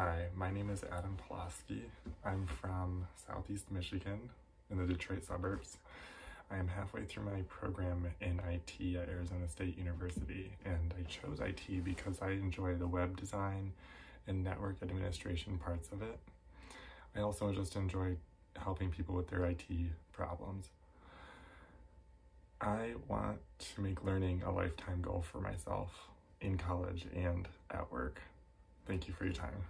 Hi, my name is Adam Ploski. I'm from Southeast Michigan in the Detroit suburbs. I am halfway through my program in IT at Arizona State University, and I chose IT because I enjoy the web design and network administration parts of it. I also just enjoy helping people with their IT problems. I want to make learning a lifetime goal for myself in college and at work. Thank you for your time.